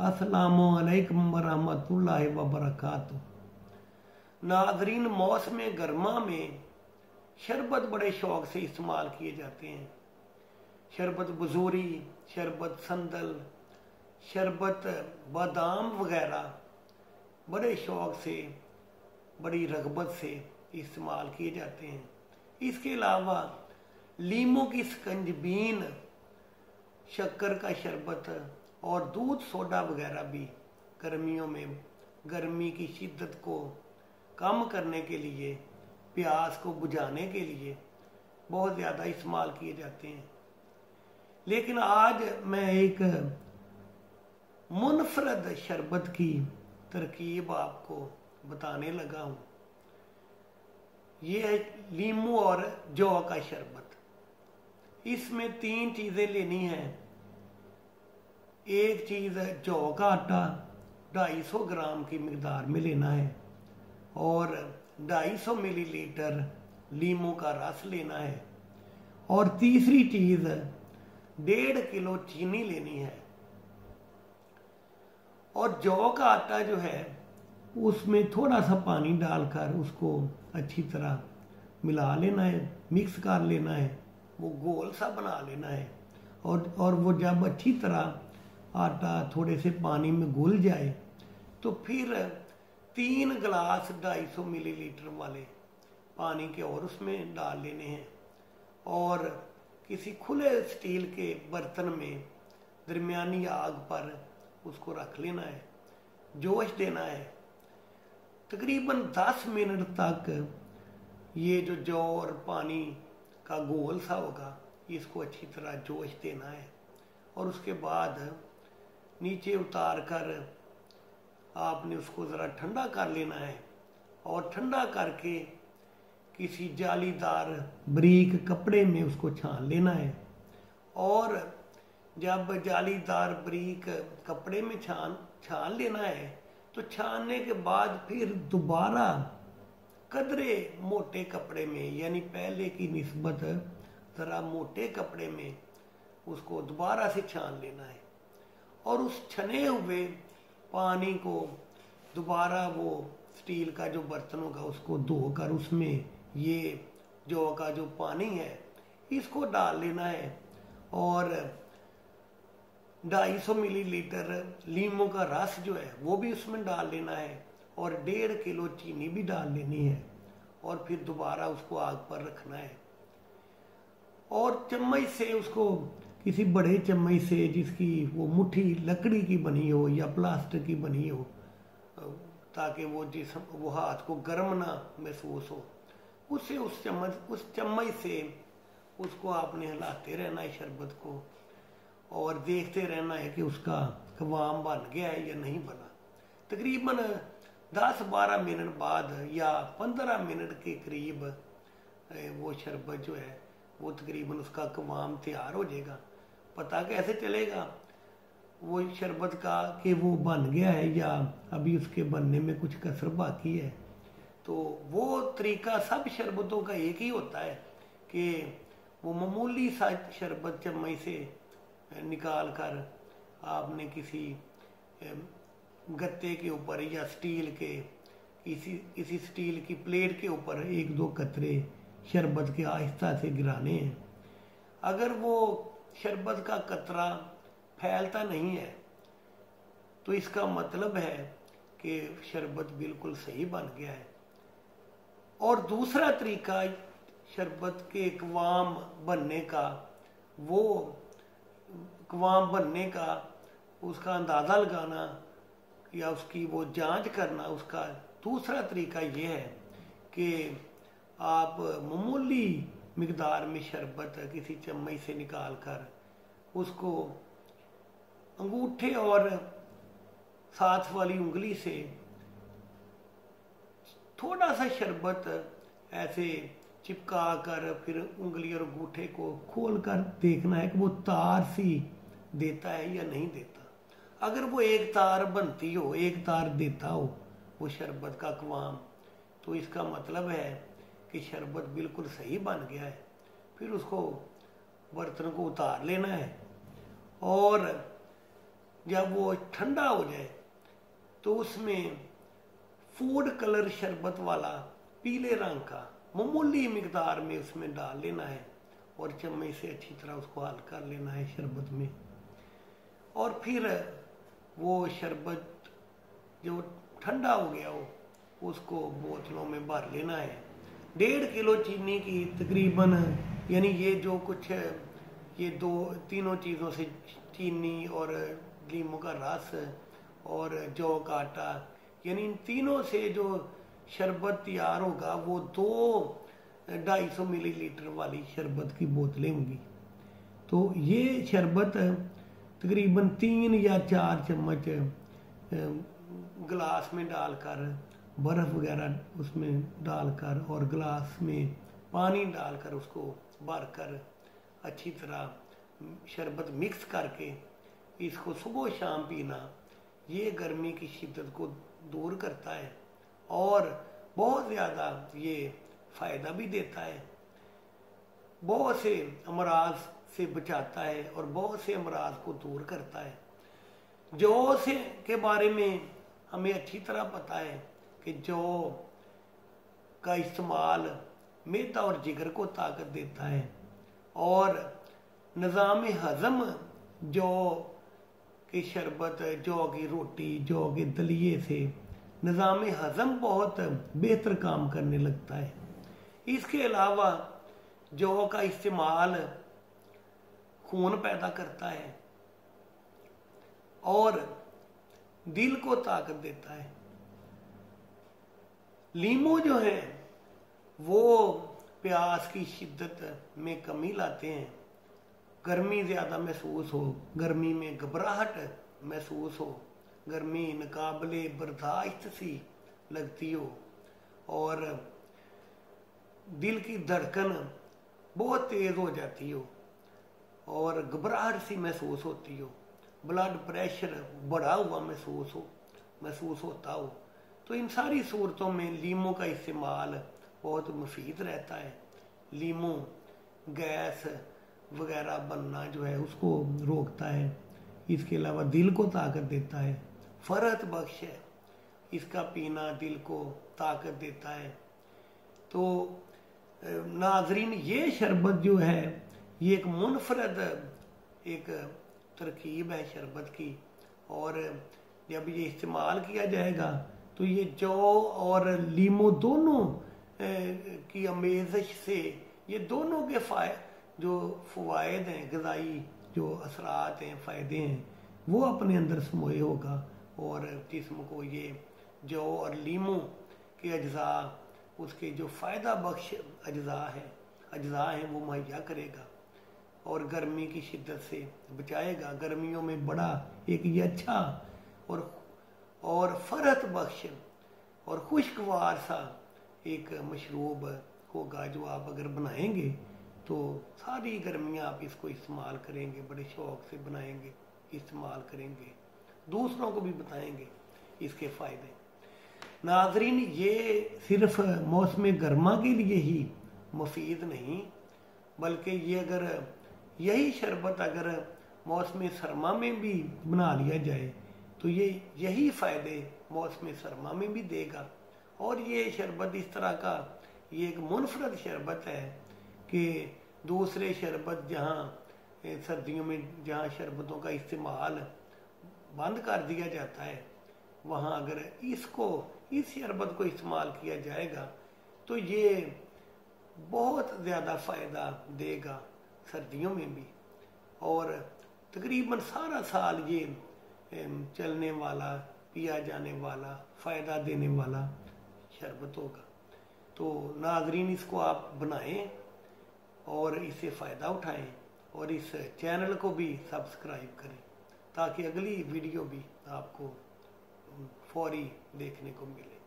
अस्सलाम वालेकुम वरहमतुल्लाहि वबरकातुहू। नाजरीन मौसम गर्मा में शरबत बड़े शौक से इस्तेमाल किए जाते हैं। शरबत बजूरी, शरबत संदल, शरबत बादाम वगैरह बड़े शौक से, बड़ी रगबत से इस्तेमाल किए जाते हैं। इसके अलावा लीमों की स्कंजबीन शक्कर का शरबत और दूध सोडा वगैरह भी गर्मियों में गर्मी की शिद्दत को कम करने के लिए, प्यास को बुझाने के लिए बहुत ज़्यादा इस्तेमाल किए जाते हैं। लेकिन आज मैं एक मुनफरद शरबत की तरकीब आपको बताने लगा हूँ। ये है लीमू और जौ का शरबत। इसमें तीन चीज़ें लेनी है। एक चीज़ है जौ का आटा 250 ग्राम की मकदार में लेना है और ढाई 250 मिलीलीटर लीमू का रस लेना है। और तीसरी चीज़, डेढ़ किलो चीनी लेनी है। और जौ का आटा जो है, उसमें थोड़ा सा पानी डालकर उसको अच्छी तरह मिला लेना है, मिक्स कर लेना है। वो गोल सा बना लेना है। और और वो जब अच्छी तरह आटा थोड़े से पानी में घुल जाए तो फिर तीन गिलास 250 मिलीलीटर वाले पानी के और उसमें डाल लेने हैं। और किसी खुले स्टील के बर्तन में दरमियानी आग पर उसको रख लेना है, जोश देना है। तकरीबन 10 मिनट तक ये जो जौ और पानी का गोल सा होगा इसको अच्छी तरह जोश देना है। और उसके बाद नीचे उतार कर आपने उसको ज़रा ठंडा कर लेना है। और ठंडा करके किसी जालीदार बरीक कपड़े में उसको छान लेना है। और जब जालीदार बरीक कपड़े में छान छान लेना है तो छानने के बाद फिर दोबारा कदरे मोटे कपड़े में, यानी पहले की नस्बत ज़रा मोटे कपड़े में उसको दोबारा से छान लेना है। और उस छने हुए पानी को दोबारा वो स्टील का जो बर्तन होगा उसको धोकर उसमें ये जौ का जो पानी है, इसको डाल लेना है। और 250 मिलीलीटर लीमू का रस जो है, वो भी उसमें डाल लेना है। और डेढ़ किलो चीनी भी डाल लेनी है और फिर दोबारा उसको आग पर रखना है। और चम्मच से उसको किसी बड़े चम्मच से जिसकी वो मुट्ठी लकड़ी की बनी हो या प्लास्टिक की बनी हो, ताकि वो जिस वो हाथ को गर्म ना महसूस हो उससे उस चम्मच उस चम्मच से उसको आपने हिलाते रहना है शरबत को और देखते रहना है कि उसका कवाम बन गया है या नहीं बना। तकरीबन 10-12 मिनट बाद या 15 मिनट के करीब वो शरबत जो है, वो तकरीबन उसका कवाम तैयार हो जाएगा। पता कैसे चलेगा? वो शरबत का कि वो बन गया है या अभी उसके बनने में कुछ कसर बाकी है। तो वो तरीका सब शरबतों का एक ही होता है कि वो मामूली सा शरबत चम्मच से निकाल कर आपने किसी गत्ते के ऊपर या स्टील के किसी किसी स्टील की प्लेट के ऊपर एक दो कतरे शरबत के आहिस्ता से गिराने हैं। अगर वो शरबत का कतरा फैलता नहीं है तो इसका मतलब है कि शरबत बिल्कुल सही बन गया है। और दूसरा तरीका शरबत के कवाम बनने का, वो कवाम बनने का, उसका अंदाज़ा लगाना या उसकी वो जाँच करना, उसका दूसरा तरीका ये है कि आप मामूली मकदार में शरबत किसी चम्मच से निकाल कर उसको अंगूठे और साथ वाली उंगली से थोड़ा सा शरबत ऐसे चिपका कर फिर उंगली और अंगूठे को खोल कर देखना है कि वो तार सी देता है या नहीं देता। अगर वो एक तार बनती हो, एक तार देता हो, वो शरबत का कवाम तो इसका मतलब है कि शरबत बिल्कुल सही बन गया है। फिर उसको बर्तन को उतार लेना है और जब वो ठंडा हो जाए तो उसमें फ़ूड कलर शरबत वाला पीले रंग का मामूली मकदार में उसमें डाल लेना है और चम्मच से अच्छी तरह उसको हल कर लेना है शरबत में। और फिर वो शरबत जो ठंडा हो गया हो, उसको बोतलों में भर लेना है। डेढ़ किलो चीनी की तकरीबन, यानी ये जो कुछ ये दो, तीनों चीज़ों से चीनी और लीमू का रस और जौ का आटा, यानी इन तीनों से जो शरबत तैयार होगा, वो दो, ढाई सौ मिलीलीटर वाली शरबत की बोतलें होंगी। तो ये शरबत तकरीबन तीन या चार चम्मच गिलास में डालकर, बर्फ़ वगैरह उसमें डालकर और गिलास में पानी डालकर उसको भर कर अच्छी तरह शरबत मिक्स करके इसको सुबह शाम पीना, ये गर्मी की शिद्दत को दूर करता है और बहुत ज़्यादा ये फ़ायदा भी देता है। बहुत से अमराज से बचाता है और बहुत से अमराज को दूर करता है। जौ से के बारे में हमें अच्छी तरह पता है कि जौ का इस्तेमाल मेदा और जिगर को ताकत देता है और निज़ाम हज़म जौ की शरबत, जौ की रोटी, जौ के दलिए से निज़ाम हज़म बहुत बेहतर काम करने लगता है। इसके अलावा जौ का इस्तेमाल खून पैदा करता है और दिल को ताकत देता है। लीमो जो है, वो प्यास की शिद्दत में कमी लाते हैं। गर्मी ज़्यादा महसूस हो, गर्मी में घबराहट महसूस हो, गर्मी नकाबले बर्दाश्त सी लगती हो और दिल की धड़कन बहुत तेज़ हो जाती हो। और घबराहट सी महसूस होती हो। ब्लड प्रेशर बढ़ा हुआ महसूस हो, महसूस होता हो। तो इन सारी सूरतों में लीमो का इस्तेमाल बहुत मुफीद रहता है। लीमो, गैस वगैरह बनना जो है उसको रोकता है। इसके अलावा दिल को ताकत देता है। फरत बख्श है, इसका पीना दिल को ताकत देता है। तो नाजरीन, ये शरबत जो है ये एक मुनफरद एक तरकीब है शरबत की और जब ये इस्तेमाल किया जाएगा तो ये जौ और लीमो दोनों की अमेजश से ये दोनों के फाय जो फ़वाद हैं गज़ाई जो असरात हैं फ़ायदे हैं वो अपने अंदर समोए होगा और जिसम को ये जौ और लीमो के अज्जा उसके जो फ़ायदा बख्श अज्जा है अज्जा हैं वो मुहैया करेगा। और गर्मी की शिद्दत से बचाएगा। गर्मियों में बड़ा एक ये अच्छा और और फरत बख्श और खुशगवार सा एक मशरूब होगा जो आप अगर बनाएँगे तो सारी गर्मियाँ आप इसको इस्तेमाल करेंगे, बड़े शौक से बनाएँगे, इस्तेमाल करेंगे। दूसरों को भी बताएँगे इसके फ़ायदे। नाजरीन, ये सिर्फ़ मौसम गर्मा के लिए ही मुफीद नहीं, बल्कि ये अगर यही शरबत अगर मौसम सरमा में भी बना लिया जाए तो ये यही फ़ायदे मौसम सरमा में भी देगा। और ये शरबत इस तरह का, ये एक मुनफरद शरबत है कि दूसरे शरबत जहाँ सर्दियों में जहाँ शरबतों का इस्तेमाल बंद कर दिया जाता है, वहाँ अगर इसको, इस शरबत को इस्तेमाल किया जाएगा तो ये बहुत ज़्यादा फ़ायदा देगा। सर्दियों में भी। और तकरीबन सारा साल ये चलने वाला, पिया जाने वाला, फ़ायदा देने वाला शरबत होगा तो नाजरीन, इसको आप बनाएँ और इससे फ़ायदा उठाएँ और इस चैनल को भी सब्सक्राइब करें ताकि अगली वीडियो भी आपको फौरी देखने को मिले।